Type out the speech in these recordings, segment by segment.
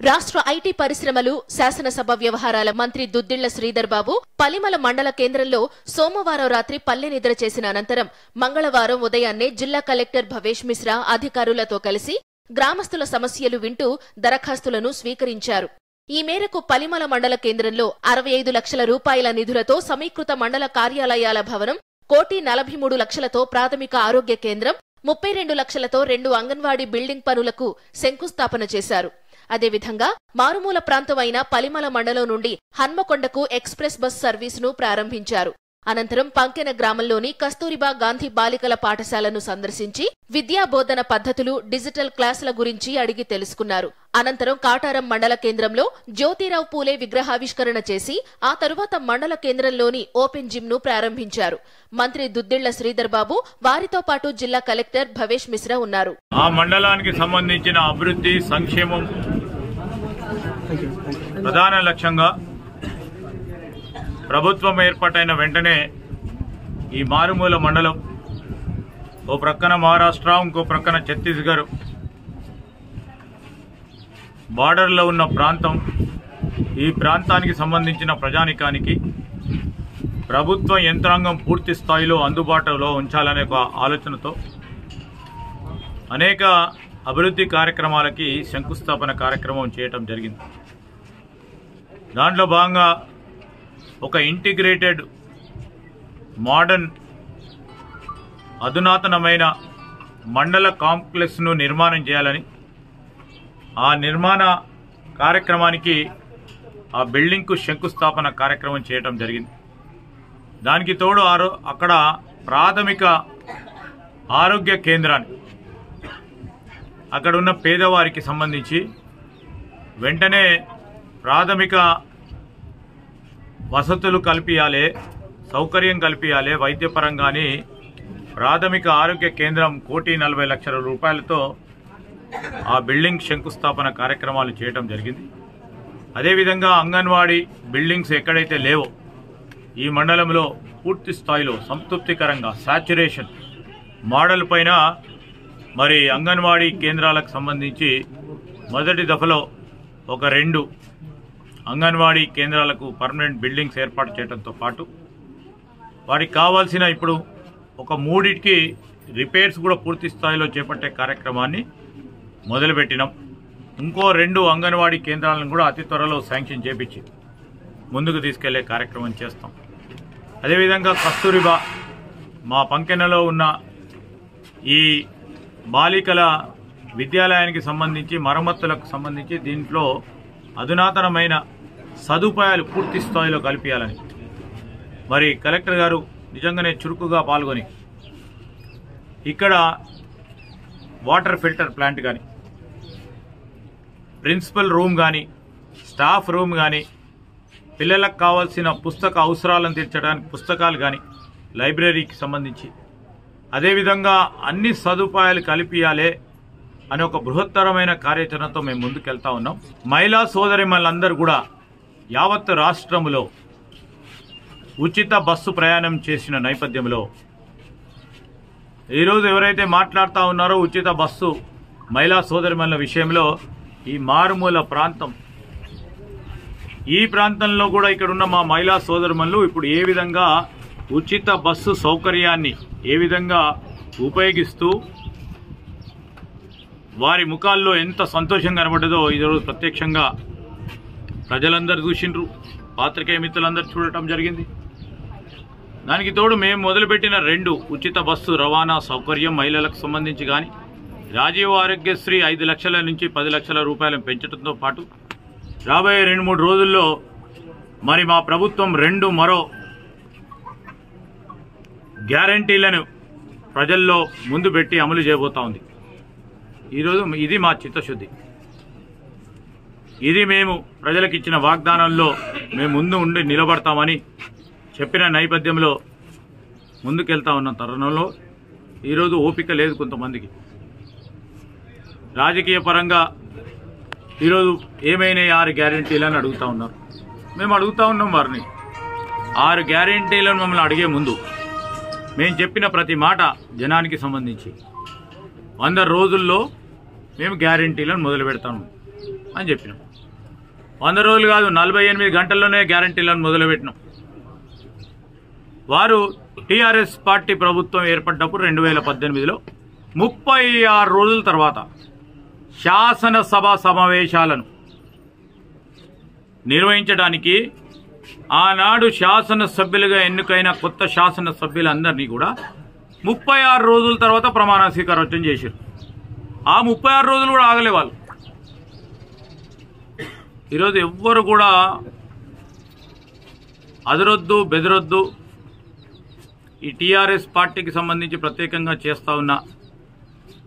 రాష్ట్ర ఐటీ పరిశ్రమలు శాసనసభ వ్యవహారాల మంత్రి దుద్దిళ్ళ శ్రీధర్ బాబు పలిమల మండల కేంద్రంలో సోమవారం రాత్రి పల్లె నిద్ర చేసిన అనంతరం మంగళవారం ఉదయాన్నే జిల్లా కలెక్టర్ భవేష్ మిశ్రా అధికారులతో కలిసి గ్రామస్తుల సమస్యలు వింటూ దరఖాస్తులను స్వీకరించారు. ఈ మేరకు పలిమల మండల కేంద్రంలో అరవై ఐదు లక్షల రూపాయల నిధులతో సమీకృత మండల కార్యాలయాల భవనం కోటి నలభై మూడు లక్షలతో ప్రాథమిక ఆరోగ్య కేంద్రం ముప్పై రెండు లక్షలతో రెండు అంగన్వాడీ బిల్డింగ్ పనులకు శంకుస్థాపన చేశారు. అదేవిధంగా మారుమూల ప్రాంతం అయిన పలిమల మండలం నుండి హన్మకొండకు ఎక్స్ప్రెస్ బస్ సర్వీసును ప్రారంభించారు. అనంతరం పంకెన గ్రామంలోని కస్తూరిబా గాంధీ బాలికల పాఠశాలను సందర్శించి విద్యా బోధన పద్ధతులు డిజిటల్ క్లాసుల గురించి అడిగి తెలుసుకున్నారు. అనంతరం కాటారం మండల కేంద్రంలో జ్యోతిరావు పూలే విగ్రహావిష్కరణ చేసి ఆ తరువాత మండల కేంద్రంలోని ఓపెన్ జిమ్ను ప్రారంభించారు. మంత్రి దుద్దిళ్ళ శ్రీధర్ బాబు వారితో పాటు జిల్లా కలెక్టర్ భవేష్ మిశ్రా ఉన్నారు. ఆ మండలానికి సంబంధించిన అభివృద్ధి సంక్షేమం ప్రధాన లక్ష్యంగా ప్రభుత్వం ఏర్పాటైన వెంటనే ఈ మారుమూల మండలం ఓ ప్రక్కన మహారాష్ట్ర ఇంకో ప్రక్కన ఛత్తీస్గఢ్ బార్డర్లో ఉన్న ప్రాంతం ఈ ప్రాంతానికి సంబంధించిన ప్రజానికానికి ప్రభుత్వ యంత్రాంగం పూర్తి స్థాయిలో అందుబాటులో ఉంచాలనే ఒక ఆలోచనతో అనేక అభివృద్ధి కార్యక్రమాలకి శంకుస్థాపన కార్యక్రమం చేయటం జరిగింది. దాంట్లో భాగంగా ఒక ఇంటిగ్రేటెడ్ మోడర్న్ అధునాతనమైన మండల కాంప్లెక్స్ను నిర్మాణం చేయాలని ఆ నిర్మాణ కార్యక్రమానికి ఆ బిల్డింగ్కు శంకుస్థాపన కార్యక్రమం చేయటం జరిగింది. దానికి తోడు ఆరో అక్కడ ప్రాథమిక ఆరోగ్య కేంద్రాన్ని అక్కడ ఉన్న పేదవారికి సంబంధించి వెంటనే ప్రాథమిక వసతులు కల్పించాలి సౌకర్యం కల్పించాలి వైద్యపరంగాని ప్రాథమిక ఆరోగ్య కేంద్రం కోటి నలభై లక్షల రూపాయలతో ఆ బిల్డింగ్ శంకుస్థాపన కార్యక్రమాలు చేయడం జరిగింది. అదేవిధంగా అంగన్వాడీ బిల్డింగ్స్ ఎక్కడైతే లేవో ఈ మండలంలో పూర్తి స్థాయిలో సంతృప్తికరంగా సాచురేషన్ మోడల్ పైన మరి అంగన్వాడీ కేంద్రాలకు సంబంధించి మొదటి దఫలో ఒక రెండు అంగన్వాడీ కేంద్రాలకు పర్మనెంట్ బిల్డింగ్స్ ఏర్పాటు చేయడంతో పాటు వారికి కావాల్సిన ఇప్పుడు ఒక మూడింటికి రిపేర్స్ కూడా పూర్తి స్థాయిలో చేపట్టే కార్యక్రమాన్ని మొదలుపెట్టినాం. ఇంకో రెండు అంగన్వాడీ కేంద్రాలను కూడా అతి త్వరలో శాంక్షన్ చేపించి ముందుకు తీసుకెళ్ళే కార్యక్రమం చేస్తాం. అదేవిధంగా కస్తూరిబా మా పంకెనలో ఉన్న ఈ బాలికల విద్యాలయానికి సంబంధించి మరమ్మతులకు సంబంధించి దీంట్లో అధునాతనమైన సదుపాయాలు పూర్తి స్థాయిలో కల్పించాలని మరి కలెక్టర్ గారు నిజంగానే చురుకుగా పాల్గొని ఇక్కడ వాటర్ ఫిల్టర్ ప్లాంట్ కానీ ప్రిన్సిపల్ రూమ్ కానీ స్టాఫ్ రూమ్ కానీ పిల్లలకు కావాల్సిన పుస్తక అవసరాలను తీర్చడానికి పుస్తకాలు కానీ లైబ్రరీకి సంబంధించి అదేవిధంగా అన్ని సదుపాయాలు కల్పియాలే అనే ఒక బృహత్తరమైన కార్యాచరణతో మేము ముందుకెళ్తా ఉన్నాం. మహిళా సోదరి మళ్ళందరూ కూడా యావత్ రాష్ట్రములో ఉచిత బస్సు ప్రయాణం చేసిన నేపథ్యంలో ఈరోజు ఎవరైతే మాట్లాడుతూ ఉన్నారో ఉచిత బస్సు మహిళా సోదరిమల విషయంలో ఈ మారుమూల ప్రాంతం ఈ ప్రాంతంలో కూడా ఇక్కడ ఉన్న మా మహిళా సోదరుమల్లు ఇప్పుడు ఏ విధంగా ఉచిత బస్సు సౌకర్యాన్ని ఏ విధంగా ఉపయోగిస్తూ వారి ముఖాల్లో ఎంత సంతోషం కనబడ్డదో ఈరోజు ప్రత్యక్షంగా ప్రజలందరూ చూసిండ్రు. పాత్రికేయ మిత్రులందరూ చూడటం జరిగింది. దానికి తోడు మేము మొదలుపెట్టిన రెండు ఉచిత బస్సు రవాణా సౌకర్యం మహిళలకు సంబంధించి కానీ రాజీవ్ ఆరోగ్యశ్రీ ఐదు లక్షల నుంచి పది లక్షల రూపాయలను పెంచడంతో పాటు రాబోయే రెండు మూడు రోజుల్లో మరి మా ప్రభుత్వం రెండు మరో గ్యారంటీలను ప్రజల్లో ముందు పెట్టి అమలు చేయబోతా ఉంది. ఈరోజు ఇది మా చిత్తశుద్ధి. ఇది మేము ప్రజలకు ఇచ్చిన వాగ్దానంలో మేము ముందు ఉండి నిలబడతామని చెప్పిన నేపథ్యంలో ముందుకెళ్తా ఉన్న తరుణంలో ఈరోజు ఓపిక లేదు కొంతమందికి. రాజకీయ పరంగా ఈరోజు ఏమైనా ఆరు గ్యారంటీలని అడుగుతా ఉన్నారు. మేము అడుగుతా ఉన్నాం వారిని. ఆరు గ్యారంటీలను మమ్మల్ని అడిగే ముందు మేము చెప్పిన ప్రతి మాట జనానికి సంబంధించి. వంద రోజుల్లో మేము గ్యారంటీలను మొదలు పెడతాము అని చెప్పినాం. వంద రోజులు కాదు నలభై ఎనిమిది గంటల్లోనే గ్యారంటీలను మొదలుపెట్టినాం. వారు టీఆర్ఎస్ పార్టీ ప్రభుత్వం ఏర్పడ్డప్పుడు రెండు వేల పద్దెనిమిదిలో ముప్పై ఆరు రోజుల తర్వాత శాసనసభ సమావేశాలను నిర్వహించడానికి ఆనాడు శాసనసభ్యులుగా ఎన్నికైన కొత్త శాసనసభ్యులందరినీ కూడా ముప్పై ఆరు రోజుల తర్వాత ప్రమాణ స్వీకారోత్సవం చేశారు. ఆ ముప్పై ఆరు రోజులు కూడా ఆగలే వాళ్ళు. ఈరోజు ఎవ్వరు కూడా అదరొద్దు బెదరొద్దు. ఈ టీఆర్ఎస్ పార్టీకి సంబంధించి ప్రత్యేకంగా చేస్తూ ఉన్న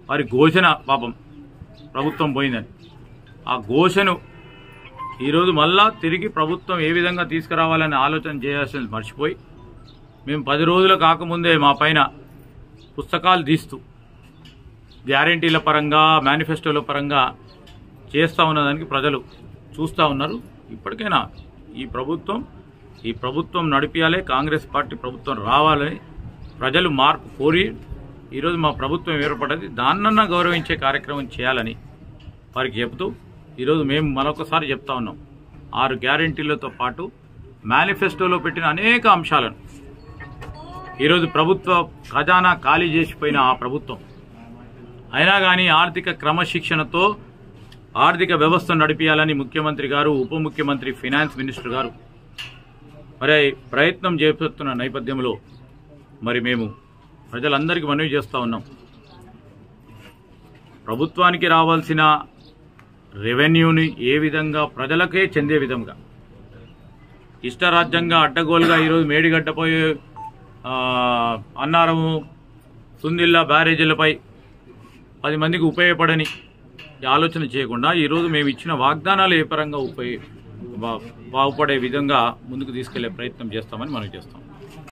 వారి ఘోషణ పాపం ప్రభుత్వం పోయిందని. ఆ ఘోషను ఈరోజు మళ్ళా తిరిగి ప్రభుత్వం ఏ విధంగా తీసుకురావాలని ఆలోచన చేయాల్సింది మర్చిపోయి మేము పది రోజులు కాకముందే మా పైన పుస్తకాలు తీస్తూ గ్యారంటీల పరంగా మేనిఫెస్టోల పరంగా చేస్తూ ఉన్నదానికి ప్రజలు చూస్తూ ఉన్నారు. ఇప్పటికైనా ఈ ప్రభుత్వం ఈ ప్రభుత్వం నడిపియాలి కాంగ్రెస్ పార్టీ ప్రభుత్వం రావాలని ప్రజలు మార్పు కోరి ఈరోజు మా ప్రభుత్వం ఏర్పడ్డది దాన్నన్నా గౌరవించే కార్యక్రమం చేయాలని వారికి చెబుతూ ఈరోజు మేము మరొకసారి చెప్తా ఉన్నాం. ఆరు గ్యారంటీలతో పాటు మేనిఫెస్టోలో పెట్టిన అనేక అంశాలను. ఈరోజు ప్రభుత్వ ఖజానా ఖాళీ చేసిపోయిన ఆ ప్రభుత్వం. అయినా కానీ ఆర్థిక క్రమశిక్షణతో ఆర్థిక వ్యవస్థ నడిపించాలని ముఖ్యమంత్రి గారు ఉప ముఖ్యమంత్రి ఫినాన్స్ మినిస్టర్ గారు. మరి ప్రయత్నం చేపడుతున్న నేపథ్యంలో మరి మేము ప్రజలందరికీ మనవి చేస్తూ ఉన్నాం. ప్రభుత్వానికి రావాల్సిన రెవెన్యూని ఏ విధంగా ప్రజలకే చెందే విధంగా. ఇష్టరాజ్యంగా అడ్డగోలుగా ఈరోజు మేడిగడ్డపోయే అన్నారము సుందిల్లా బ్యారేజీలపై పది మందికి ఉపయోగపడని ఆలోచన చేయకుండా ఈరోజు మేము ఇచ్చిన వాగ్దానాలు ఏ పరంగా ఉపయోగ బా- బాగుపడే విధంగా ముందుకు తీసుకెళ్ళే ప్రయత్నం చేస్తామని మనం చేస్తాం.